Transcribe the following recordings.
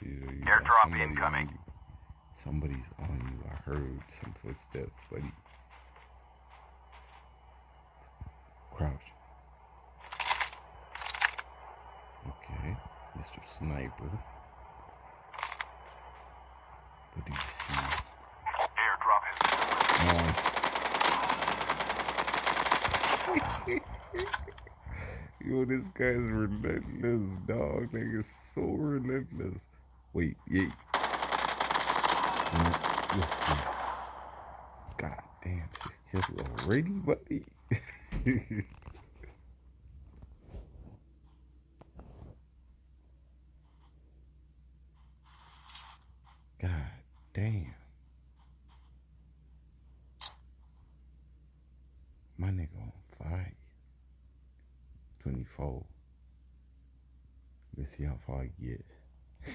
Caesar. You Airdrop on incoming. you. Somebody's on you. I heard some footsteps, buddy. Crouch. Okay, Mr. Sniper. What do you see? Airdrop has Nice. Yo, this guy's relentless, dog. Nigga, so relentless. Wait, yeah. Mm. God damn, six kills already, buddy. God damn. My nigga on fire. 24. Let's see how far I get.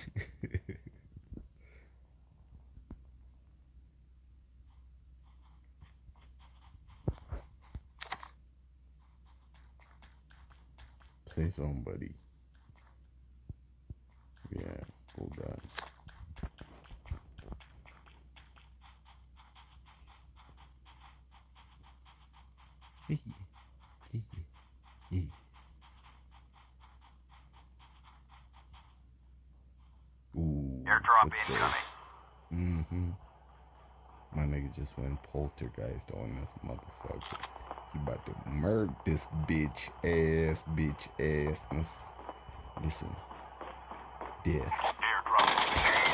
Say somebody. Yeah, hold on. Hee hee. Ooh. Airdrop Mm-hmm. My nigga just went poltergeist on this motherfucker. He about to murder this bitch ass, bitch ass. Listen, listen. death.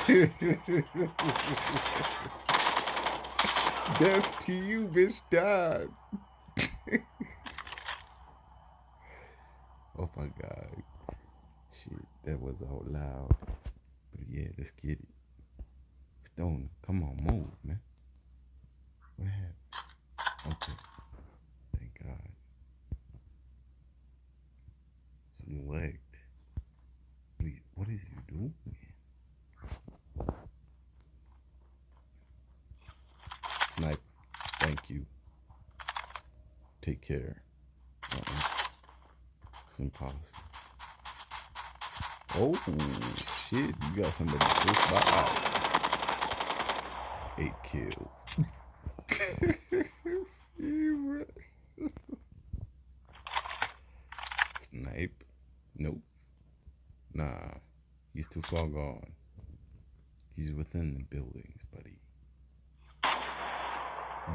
Death to you, bitch, died. oh my god. Shit, that was out loud. Yeah, let's get it. Stone, come on, move, man. What happened? Okay. Thank God. Select. Wait, what is you doing? Sniper, thank you. Take care. Uh-uh. It's impossible. Oh, shit, you got somebody close by. Eight kills. Snipe. Nope. Nah, he's too far gone. He's within the buildings, buddy.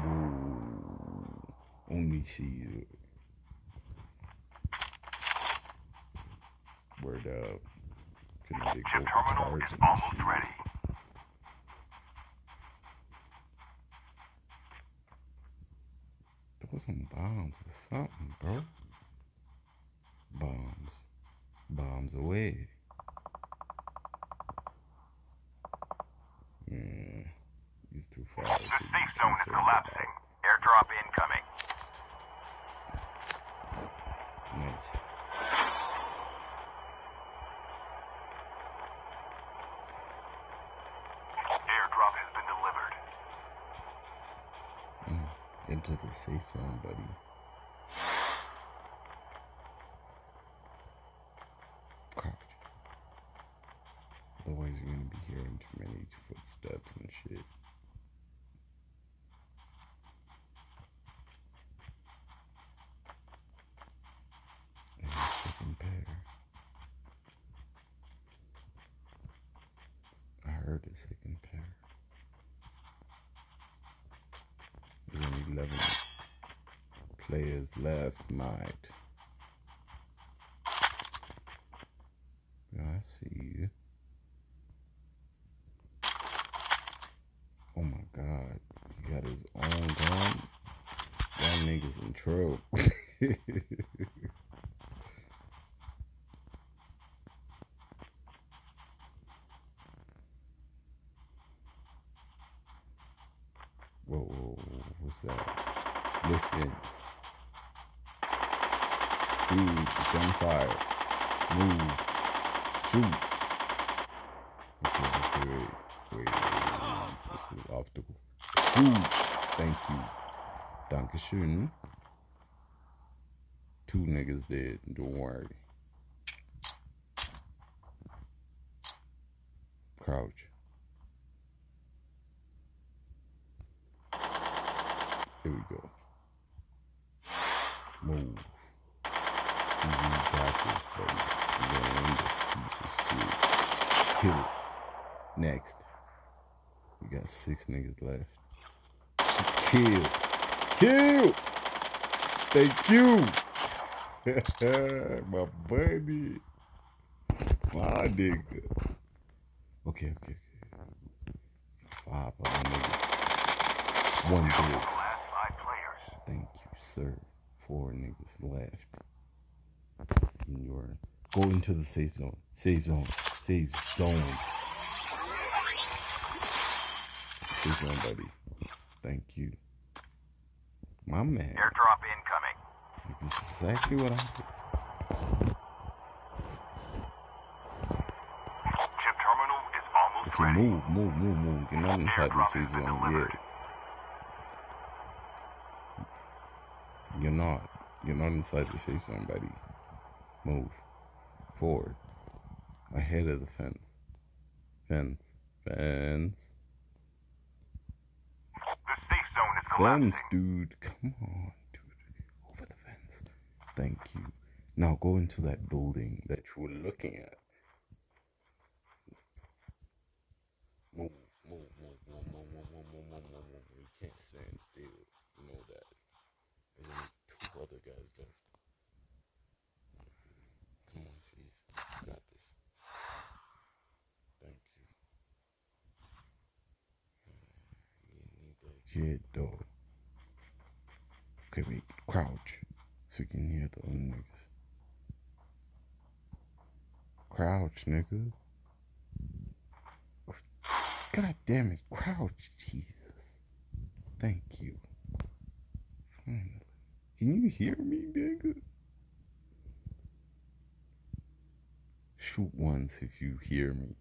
Ooh, only Caesar. Word up. Kinetic Chip terminal is almost shit. ready. Throw some bombs or something, bro. Bombs. Bombs away. Yeah. He's too far. The safe zone is collapsing. Airdrop incoming. about. Nice. Airdrop has been delivered. Into the safe zone, buddy. Crouch. Otherwise, you're gonna be hearing too many footsteps and shit. And second pair. I heard a second pair. There's only 11 players left, mate. I see you. Oh my god. He got his own gun. Y'all niggas in trouble. Whoa, whoa, whoa, what's that? Listen. Dude, gunfire. Move. Shoot. Okay, okay, wait. Wait, wait, wait. What's the obstacle? Shoot. Thank you. Dankeschön. Two niggas dead. Don't worry. Crouch. Here we go. Move. See, you got this, buddy. You're gonna win this piece of shit. Kill it. Next. We got six niggas left. Kill. Kill! Thank you! My buddy. My nigga. Okay, okay, okay. Five other niggas. One players. Thank you, sir. Four niggas left. In your go into the safe zone. Safe zone. Safe zone. Safe zone, buddy. Thank you. My man. Airdrop incoming. Exactly what I did. Chip terminal is almost Okay, ready. move, move, move, move. You're not inside the safe zone yet. You're not. You're not inside the safe zone, buddy. Move. Forward. Ahead of the fence. Fence. Fence. The safe zone is Fence, dude. Come on, dude. Over the fence. Thank you. Now go into that building that you were looking at. Other guys left. Come on, C's. You got this. Thank you. You need that shit, though. Okay, wait. Crouch. So you can hear the other niggas. Crouch, nigga. God damn it. Crouch, Jesus. Thank you. Finally. Can you hear me, nigga? Shoot once if you hear me.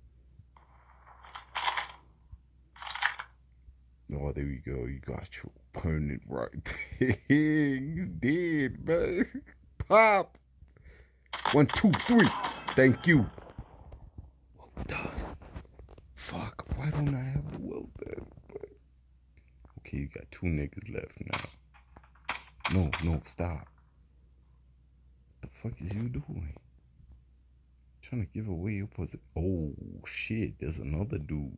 Oh, there we go. You got your opponent right there. He's dead, man. Pop. One, two, three. Thank you. Well done. Fuck. Why don't I have a well done? Okay, you got two niggas left now. No, no, stop. What the fuck is you doing? Trying to give away your position. Oh shit, there's another dude.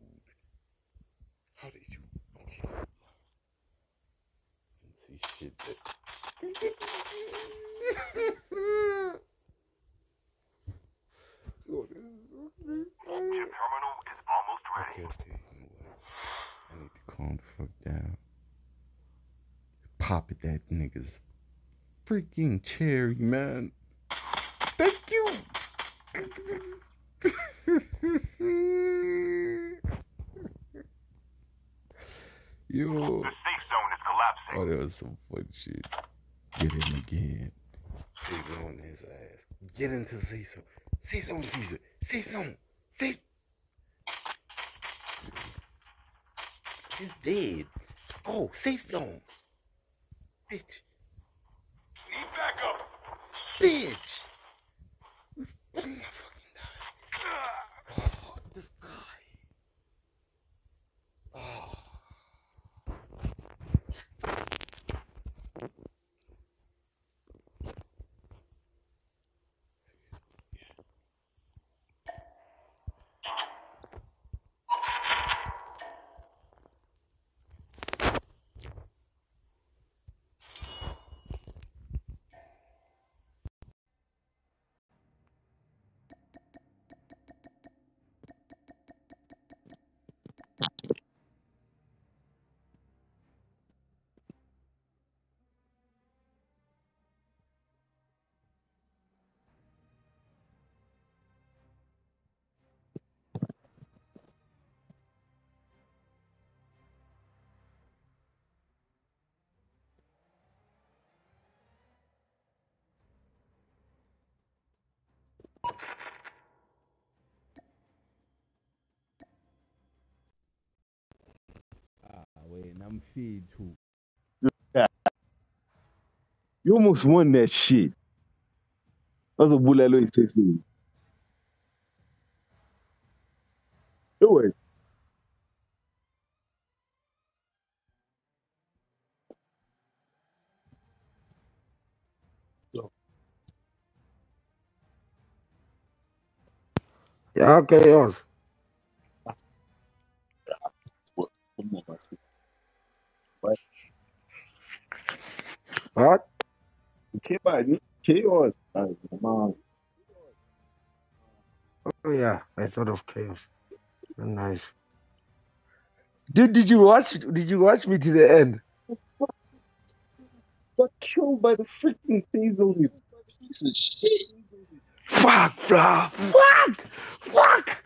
How did you? Okay. Can see shit that. Chip terminal is almost ready. Okay, okay, you know what? I need to calm the fuck down. Pop at that nigga's freaking cherry, man. Thank you. Yo. The safe zone is collapsing. Oh, that was some fun shit. Get him again. Safe zone his ass. Get into the safe zone. Safe zone, Caesar. Safe zone. Safe. He's dead. Oh, safe zone. Bitch. Need backup. Bitch. I'm fed too. You almost won that shit. That's a Bulalo is safe thing. Do it. Yeah, okay, yours. What? Chaos. Chaos. Ay, man. Oh yeah, I thought of chaos. Nice. Did Did you watch? Did you watch me to the end? Got killed by the freaking Diesel, you piece of shit. Fuck, bro. Fuck. Fuck.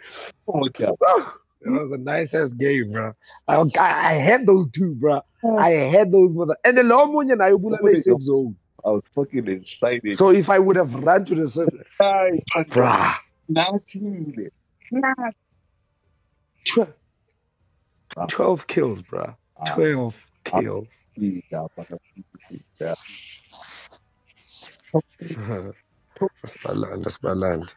Oh my god. It was a nice ass game, bro. I, I, I had those two, bro. I had those for the and the long one and I would have safe zone. I was fucking excited. So if I would have run to the surface, Ay, bruh, nothing. Nothing. tw- 12 kills, bro. Ah. 12 kills. Yeah, but yeah. that's my land. That's my land.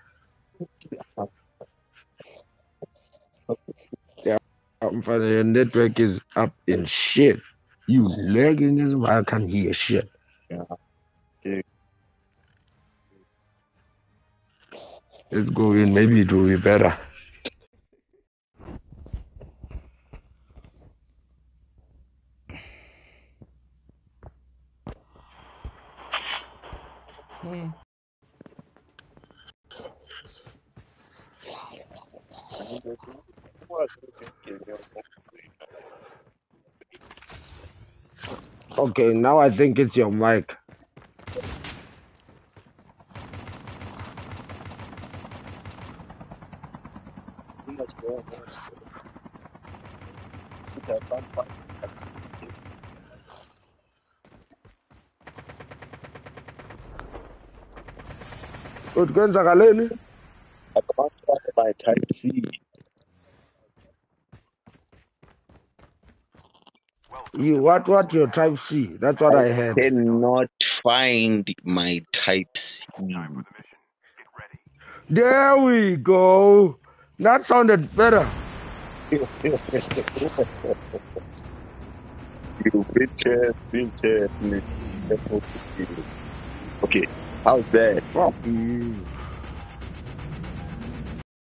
I'm your network is up in shit. You lagging as well. I can't hear shit. Yeah. Okay. Let's go in. Maybe it will be better. Hmm. Okay, now I think it's your mic. Good, kwenzakaleni? by type C. You what? What your type C? That's what I had. Cannot find my type C. Time for the mission. Get ready. There we go. That sounded better. you bitch ass, bitch ass nigga. Okay, how's that? Fuck you.